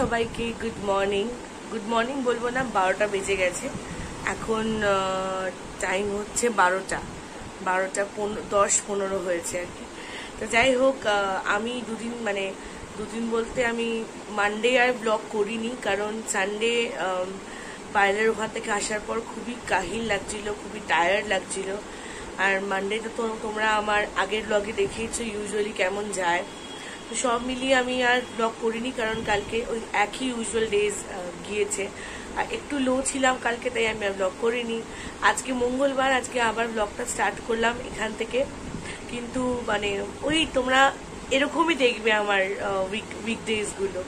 সবাইকে good morning good morning বলব না, বারোটা বেজে গেছে। এখন টাইম হচ্ছে বারোটা। বারোটা পনেরো দশ পনেরো হয়েছে আর কি। তো যাই হোক আমি দুদিন মানে দুদিন বলতে আমি মানডে আর ব্লগ করিনি, কারণ সানডে পায়েলের ওখান থেকে আসার পর খুবই কাহিল লাগছিল, খুবই টায়ার্ড লাগছিল। আর মানডেতে তো তোমরা আমার আগের ব্লগে দেখিয়েছো ইউজুয়ালি কেমন যায়। তো সব মিলিয়ে আমি আর ব্লগ করিনি, কারণ কালকে ওই একই ইউজুয়াল ডেজ গিয়েছে। আর একটু লো ছিলাম কালকে, তাই আমি আর ব্লগ করিনি। আজকে মঙ্গলবার, আজকে আবার ব্লগটা স্টার্ট করলাম এখান থেকে। কিন্তু মানে ওই তোমরা এরকমই দেখবে আমার উইক উইকডেজগুলো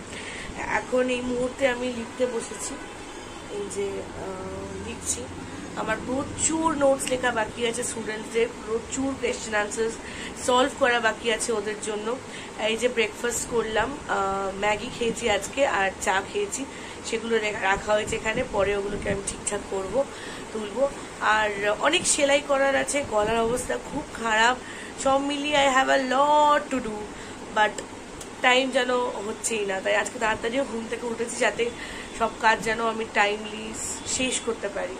এখন এই মুহূর্তে আমি লিখতে বসেছি। এই যে লিখছি। আমার প্রচুর নোটস লেখা বাকি আছে স্টুডেন্টসদের প্রচুর কোয়েশ্চেন আনসার্স সলভ করা বাকি আছে ওদের জন্য। এই যে ব্রেকফাস্ট করলাম ম্যাগি খেয়েছি আজকে আর চা খেয়েছি, সেগুলো রাখা হয়েছে এখানে, পরে ওগুলোকে আমি ঠিকঠাক করব, তুলবো। আর অনেক সেলাই করার আছে, গলার অবস্থা খুব খারাপ, সব মিলিয়ে I have a lot to do but time যেন হচ্ছেই না। তাই আজকে তাড়াতাড়িও ঘুম থেকে উঠেছি যাতে সব কাজ যেন আমি টাইমলি শেষ করতে পারি।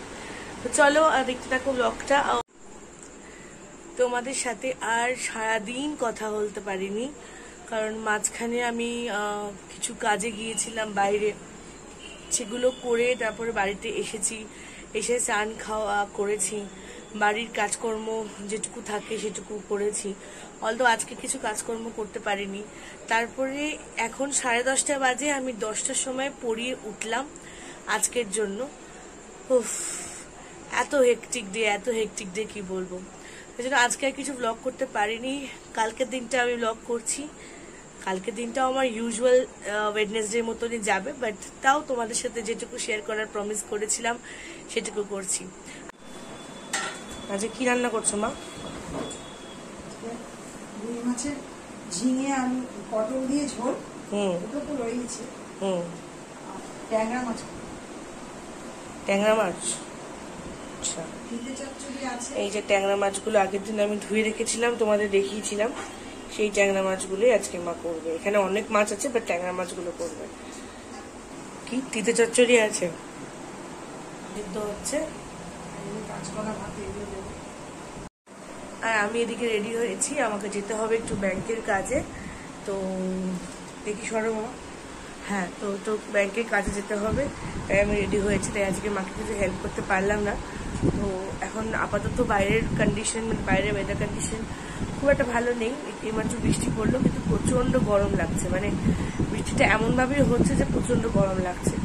চলো আর দেখতে থাকো ব্লগটা তোমাদের সাথে আর সারাদিন কথা বলতে পারিনি, কারণ মাঝখানে আমি কিছু কাজে গিয়েছিলাম বাইরে। সেগুলো করে তারপরে বাড়িতে এসেছি, এসে স্নান খাওয়া করেছি, বাড়ির কাজকর্ম যেটুকু থাকে সেটুকু করেছি। অলতো আজকে কিছু কাজকর্ম করতে পারিনি। তারপরে এখন সাড়ে দশটা বাজে, আমি দশটার সময় পড়িয়ে উঠলাম আজকের জন্য। উফ। এত হেকটিক ডে এত হেকটিক ডে কি বলব? এই জন্য আজকে আর কিছু ব্লগ করতে পারিনি। কালকের দিনটা আমি ব্লগ করছি। কালকের দিনটাও আমার ইউজুয়াল ওয়েডনেসডে মতনই যাবে বাট তাও তোমাদের সাথে যেটুকু শেয়ার করার প্রমিস করেছিলাম সেটুকু করছি। আজকে কি রান্না করছ মা? রুই মাছের ঝিঙে আলু পটল দিয়ে ঝোল হুম। ওটা তো রয়েছে হুম। ট্যাংরা মাছ। ট্যাংরা মাছ? চচ্চড়ি আছে? এই যে ট্যাংরা মাছগুলো আগের দিন আমি ধুয়ে রেখেছিলাম তোমাদের দেখিয়েছিলাম। সেই ট্যাংরা মাছগুলোই আজকে মা করবে। এখানে অনেক মাছ আছে বাট ট্যাংরা মাছগুলো করবে। কি? তিতে চচ্চড়ি আছে? হচ্ছে। আর আমি এদিকে রেডি হয়েছি। আমাকে যেতে হবে একটু ব্যাংকের কাজে। তো দেখি সরো মামা হ্যাঁ তো তো ব্যাংকের কাজে যেতে হবে, তাই আমি রেডি হয়েছি, তাই আজকে মাকে কিছু হেল্প করতে পারলাম না। তো এখন আপাতত বাইরের কন্ডিশন মানে বাইরের ওয়েদার কন্ডিশন খুব একটা ভালো নেই এইমাত্র বৃষ্টি পড়ল, কিন্তু প্রচণ্ড গরম লাগছে। মানে বৃষ্টিটা এমনভাবেই হচ্ছে যে প্রচণ্ড গরম লাগছে।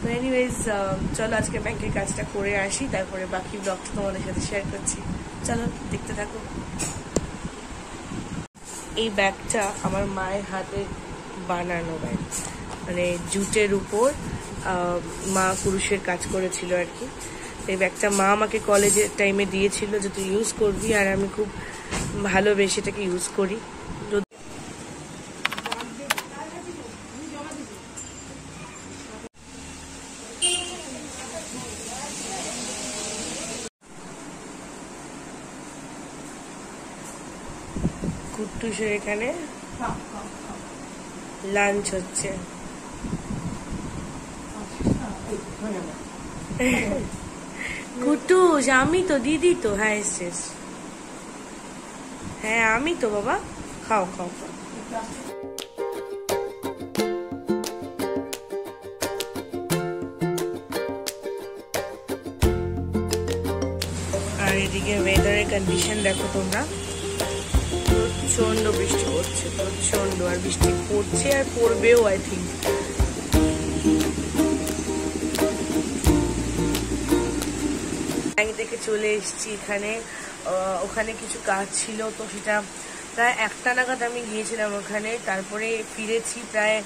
তো এনিওয়েজ চলো আজকে ব্যাংকের কাজটা করে আসি, তারপরে বাকি ব্লগটা তোমাদের সাথে শেয়ার করছি। চলো, দেখতে থাকো। এই ব্যাগটা আমার মায়ের হাতে বানানো ব্যাগ মানে জুটের উপর মা পুরুষের কাজ করেছিল আর কি। এই ব্যাগটা মা আমাকে কলেজের টাইমে দিয়েছিল যে তুই ইউজ করবি আর আমি খুব ভালোবেসে এটাকে ইউজ করি। কুট্টুসের এখানে খাও, খাও, খাও। লাঞ্চ হচ্ছে এই, হয়ে গেল। কুটুস আমি তো দিদি তো হ্যাঁ এসছিস হ্যাঁ আমি তো, বাবা। খাও খাও। খাও আর এদিকে ওয়েদারের কন্ডিশন দেখো তোমরা। প্রচণ্ড বৃষ্টি পড়ছে প্রচণ্ড আর বৃষ্টি পড়ছে আর পড়বেও আই থিঙ্ক ব্যাংক থেকে চলে এসেছি এখানে। ওখানে কিছু কাজ ছিল তো সেটা প্রায় একটা নাগাদ আমি গিয়েছিলাম ওখানে। তারপরে ফিরেছি প্রায়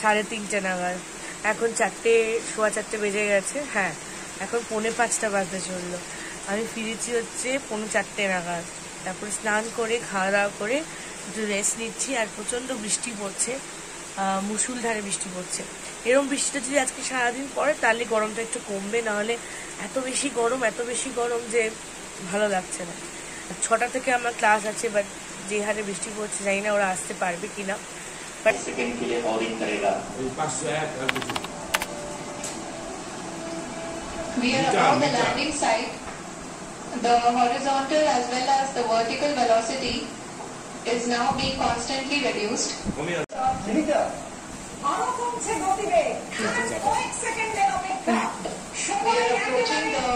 সাড়ে তিনটে নাগাদ। এখন চারটে সোয়া চারটে বেজে গেছে হ্যাঁ। এখন পৌনে পাঁচটা বাজতে চলল। আমি ফিরেছি হচ্ছে পৌনে চারটে নাগাদ। তারপরে স্নান করে খাওয়া দাওয়া করে একটু রেস্ট নিচ্ছি। আর প্রচণ্ড বৃষ্টি পড়ছে। আহ, মুষলধারে বৃষ্টি পড়ছে। এরকম বৃষ্টিটা যদি আজকে সারাদিন পরে তাহলে গরমটা একটু কমবে নাহলে এত বেশি গরম এত বেশি গরম যে ভালো লাগছে না ছটা থেকে আমার ক্লাস আছে বাট যে হারে বৃষ্টি পড়ছে জানি না ওরা আসতে পারবে কি না We are the landing. The horizontal as well as the vertical velocity is now being constantly reduced. আরও কমছে গতিবেগ কয়েক সেকেন্ডের অপেক্ষা We সময় are approaching the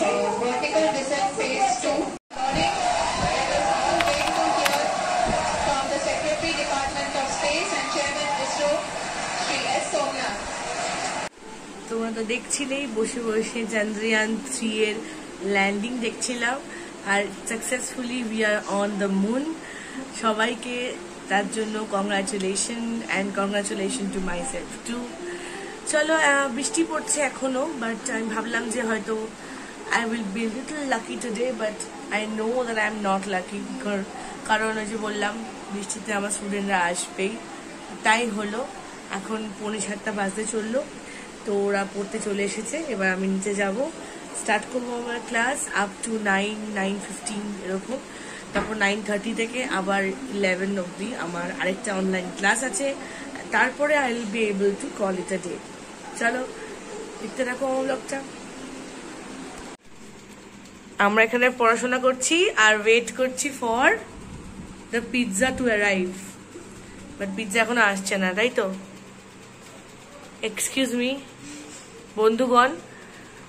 uh, vertical descent phase 2. Loading. Let us all wait to hear from the Secretary Department of Space and Chairman ISRO, Sri S. Somnath. তোমরা তো দেখছিলেই বসে বসে চন্দ্রয়ান থ্রি এর ল্যান্ডিং দেখছিলাম আর successfully we are on the moon সবাইকে তার জন্য congratulation and congratulation to myself to চলো বৃষ্টি পড়ছে এখনও বাট আমি ভাবলাম যে হয়তো I will be little lucky today but I know that I am not lucky কারণ ওই যে বললাম, বৃষ্টিতে আমার স্টুডেন্টরা আসবেই। তাই হলো, এখন পৌনে সাতটা বাজতে চলল, তো ওরা পড়তে চলে এসেছে, এবার আমি নিচে যাব। স্টার্ট করব আমার class up to nine nine fifteen এরকম। তারপর নাইন থার্টি থেকে আবার ইলেভেন অবধি আমার আরেকটা অনলাইন ক্লাস আছে। তারপরে I will be able to call it a day চলো, দেখতে থাকো ব্লগটা আমরা এখানে পড়াশোনা করছি আর ওয়েট করছি for the pizza to arrive but pizza এখনও আসছে না, তাই তো? এক্সকিউজ মি বন্ধুগণ,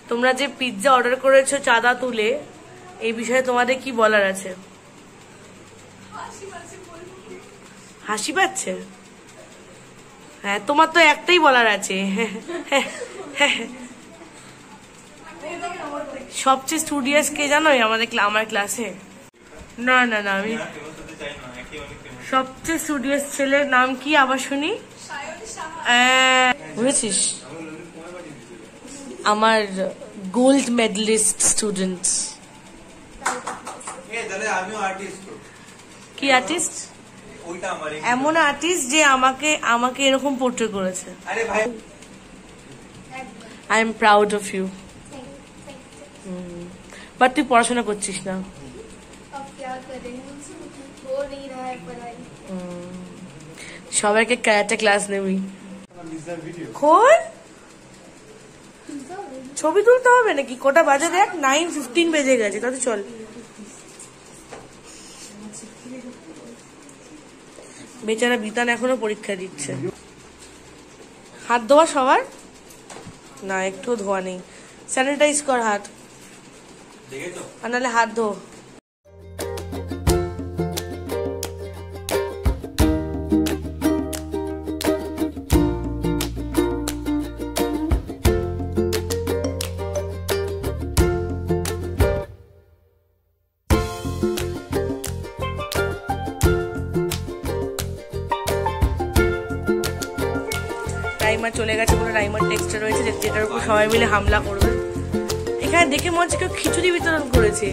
তোমরা যে পিৎজা অর্ডার করেছ চাঁদা তুলে, এই বিষয়ে তোমাদের কি বলার আছে? হাসি পাচ্ছে? হ্যাঁ তোমার তো একটাই বলার আছে। সবচেয়ে স্টুডিয়াস কে জানো আমাদের আমার ক্লাসে না না না, আমি সবচেয়ে স্টুডিয়াস ছেলের নাম কি আবার শুনি? বুঝেছিস? আমার গোল্ড মেডেলিস্ট স্টুডেন্ট আমিও আর্টিস্ট কি আর্টিস্ট এমন আর্টিস্ট যে আমাকে আমাকে এরকম পোর্ট্রে করেছে। I am proud of you but তুই পড়াশোনা করছিস না। সবাইকে ক্যারাটে ক্লাস নেবি। কোন ছবি তুলতে হবে নাকি? কোটা বাজে দেখ? নাইন ফিফটিন বেজে গেছে। তাতে চল। বেচারা বিতান এখনও পরীক্ষা দিচ্ছে। হাত ধোয়া সবার? না একটু ধোয়া নেই। স্যানিটাইজ কর হাত। আর নাহলে হাত ধো। টাইমার চলে গেছে কোনো টাইমার টেক্সটে রয়েছে যেটার উপর সবাই মিলে হামলা করবে। এখানে দেখে মনে হচ্ছে কেউ খিচুড়ি বিতরণ করেছে।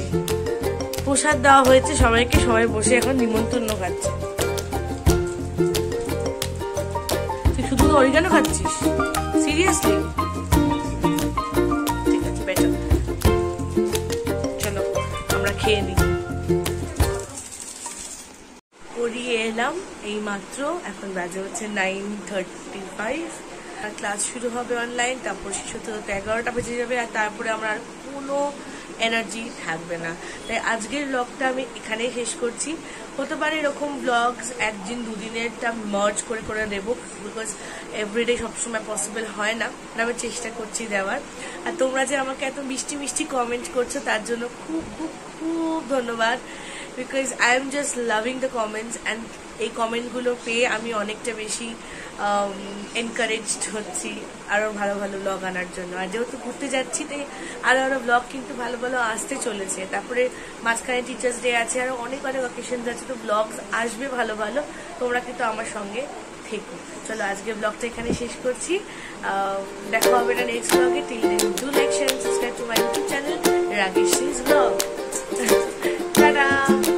প্রসাদ দেওয়া হয়েছে সবাইকে, সবাই বসে এখন নিমন্ত্রণ খাচ্ছে। তুই শুধু অরিগানো খাচ্ছিস? সিরিয়াসলি ঠিক আছে চলো, আমরা খেয়ে নিই পড়িয়ে এলাম এই মাত্র এখন বাজে হচ্ছে নাইন থার্টি ফাইভ ক্লাস শুরু হবে অনলাইন তারপর হতে হতে এগারোটা বেজে যাবে আর তারপরে আমার আর কোনো এনার্জি থাকবে না। তাই আজকের ব্লগটা আমি এখানেই শেষ করছি। হতে পারে এরকম ব্লগস একদিন, দুদিনেরটা মার্জ করে করে দেবো বিকজ এভরিডে সবসময় পসিবল হয় না। আমি চেষ্টা করছি দেওয়ার। আর তোমরা যে আমাকে এত মিষ্টি মিষ্টি কমেন্ট করছ, তার জন্য খুব খুব খুব ধন্যবাদ। Because I am just loving the comments and এই কমেন্টগুলো পেয়ে আমি অনেকটা বেশি এনকারেজড হচ্ছি আরও ভালো ভালো ব্লগ আনার জন্য। আর যেহেতু ঘুরতে যাচ্ছি, তাই আরও আরও ব্লগ কিন্তু ভালো ভালো আসতে চলেছে। তারপরে মাঝখানে টিচার্স ডে আছে আরও অনেক অনেক অকেশনস আছে, তো ব্লগস আসবে ভালো ভালো, তোমরা কিন্তু আমার সঙ্গে থেকো। চলো আজকে ব্লগটা এখানে শেষ করছি। দেখা হবে না নেক্সট ব্লগে till then do like share subscribe to my YouTube channel Ragesh blog Ta-da!